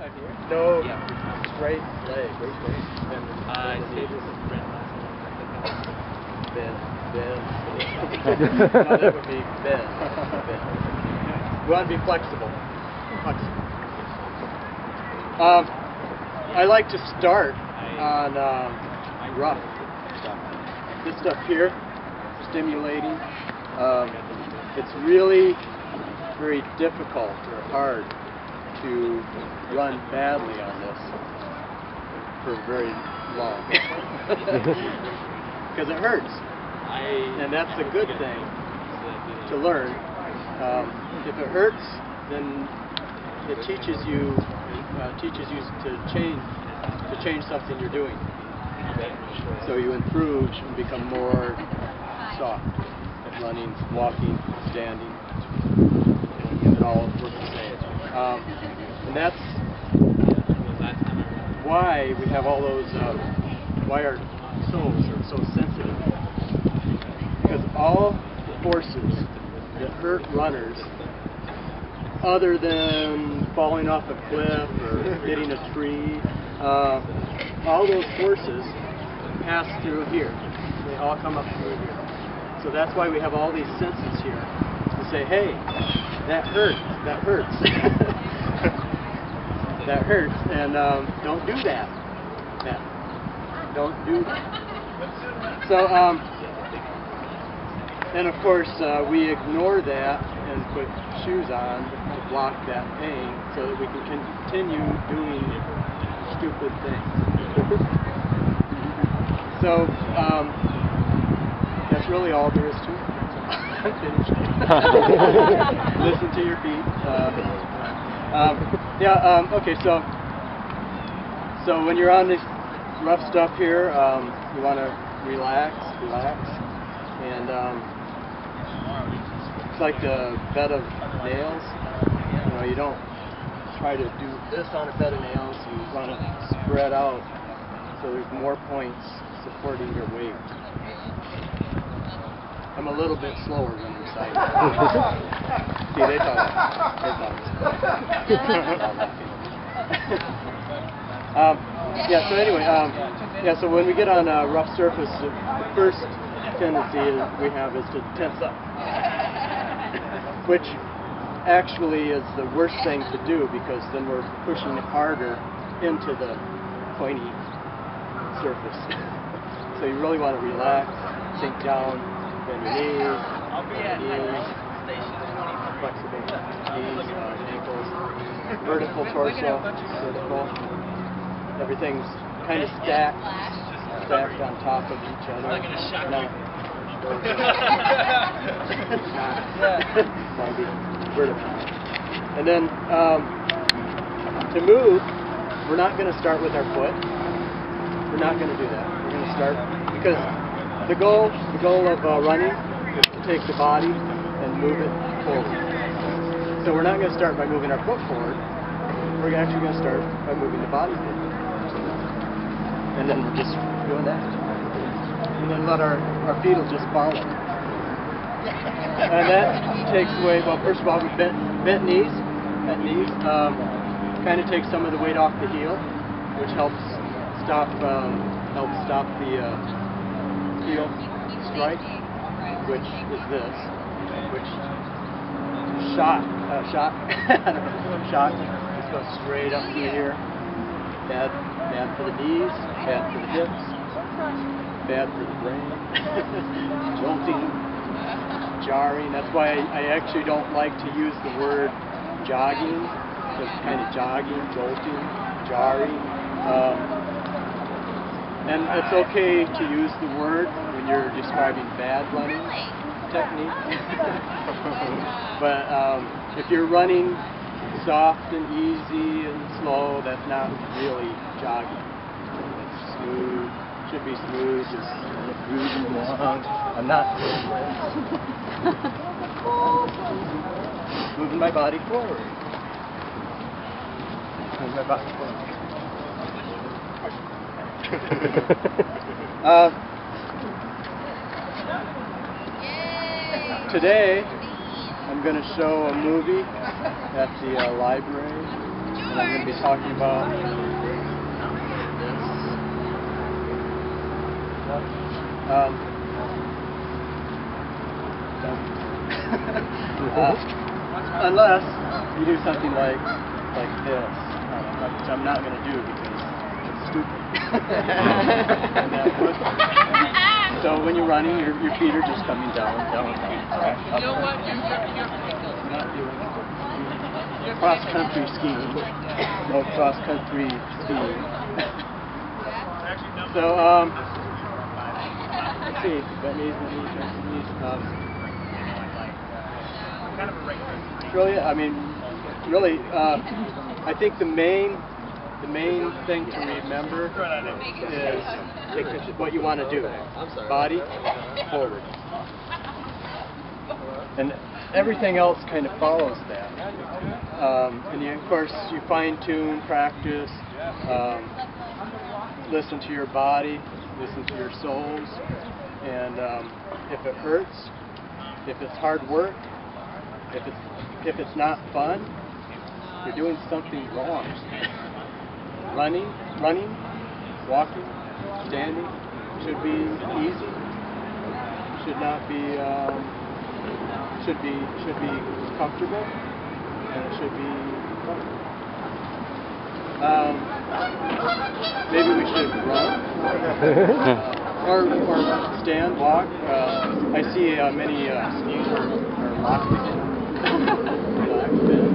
side here? No, Yeah. straight leg. Straight leg. Uh, I saved this as Brent last time. Bend, bend. no, that would be bend. bend. You want to be flexible. Flexible. Um, I like to start on um, rough stuff. This stuff here, stimulating. Um, it's really very difficult or hard to run badly on this for very long because it hurts, I, and that's a good thing to to learn. Um, if it hurts, then it teaches you uh, teaches you to change to change something you're doing. So you improve and become more soft at running, walking, standing. It all works the same. Um, and that's why we have all those, uh, why our soles are so sensitive. Because all forces that hurt runners, other than falling off a cliff or hitting a tree, uh, all those forces pass through here. They all come up through here. So that's why we have all these senses here to say, hey, that hurts, that hurts. that hurts, and um, don't do that. that. Don't do that. So, um, and of course, uh, we ignore that and put shoes on to block that pain so that we can continue doing stupid things. so, um, that's really all there is to it. Listen to your feet. Uh, um, yeah. Um, okay. So, so when you're on this rough stuff here, um, you want to relax, relax, and um, it's like a bed of nails. You know, you don't try to do this on a bed of nails. You want to spread out so there's more points supporting your weight. I'm a little bit slower than the side. See, they thought. They thought it. um, yeah. So anyway, um, yeah. So when we get on a rough surface, the the first tendency we have is to tense up, which actually is the worst thing to do because then we're pushing harder into the pointy surface. so you really want to relax, sink down, bend your knees, bend your knees, flexible knees, ankles, vertical torso, vertical. Everything's kind of stacked, stacked on top of each other. No. Vertical. And then um, to move, we're not going to start with our foot. We're not going to do that. We're going to start because the goal, the goal of uh, running is to take the body and move it forward. So we're not going to start by moving our foot forward. We're actually going to start by moving the body forward. And then we're just doing that. And then let our, our feet will just follow. And that takes away, well, first of all, we bent, bent knees, bent knees, um, kind of takes some of the weight off the heel, which helps stop, um, helps stop the uh, strike, which is this, which shot, uh, shot, shot, just goes straight up through here. Bad, bad for the knees, bad for the hips, bad for the brain, jolting, jarring. That's why I, I actually don't like to use the word jogging. just kind of jogging, jolting, jarring. Um, and it's okay to use the word when you're describing bad running technique. but um, if you're running soft and easy and slow, that's not really jogging. It's smooth, should be smooth, just cruising along. I'm not moving my body forward. Moving my body forward. uh, today, I'm going to show a movie at the uh, library, and I'm going to be talking about. Um, uh, unless you do something like like this, uh, which I'm not going to do because it's stupid. That so when you're running, your, your feet are just coming down, down, down. Up, You know what? You're, you're, you're not doing cross country skiing. No cross country skiing. so um, let's see. Bent knees, bent knees, bent knees. Um, really, I mean, really, uh, I think the main the main thing to remember is what you want to do. Body forward. And everything else kind of follows that. Um, and you, of course, you fine tune, practice, um, listen to your body, listen to your soles, and um, if it hurts, if it's hard work, if it's if it's not fun, you're doing something wrong. Running, running, walking, standing should be easy. Should not be. Um, should be should be comfortable and it should be fun. Um, maybe we should run or, or stand, walk. Uh, I see uh, many uh, skiers are, are walking. Relax, bend.